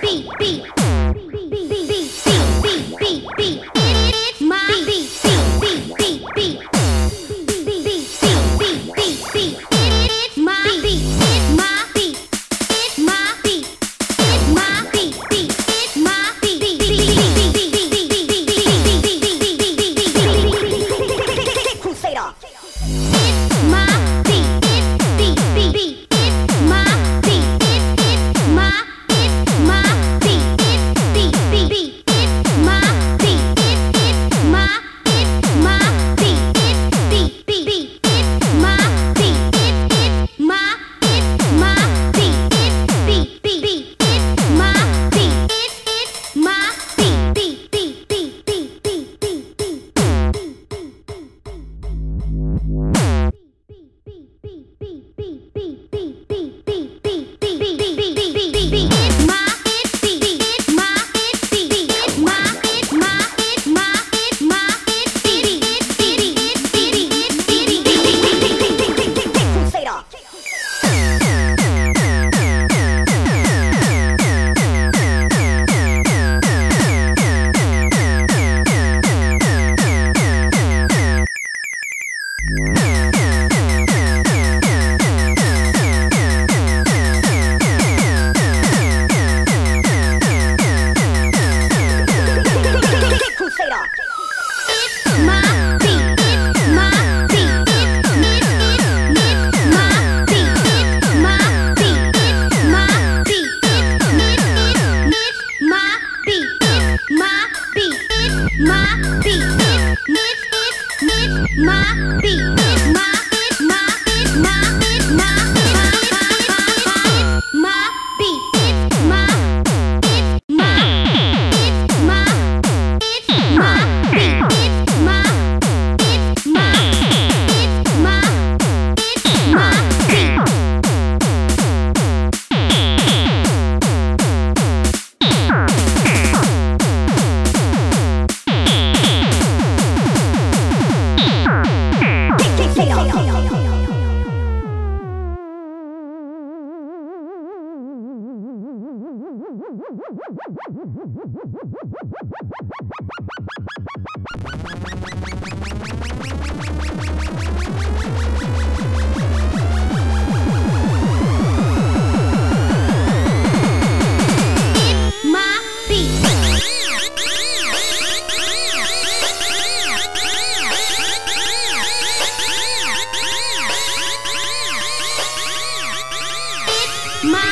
beat, beat. 나 My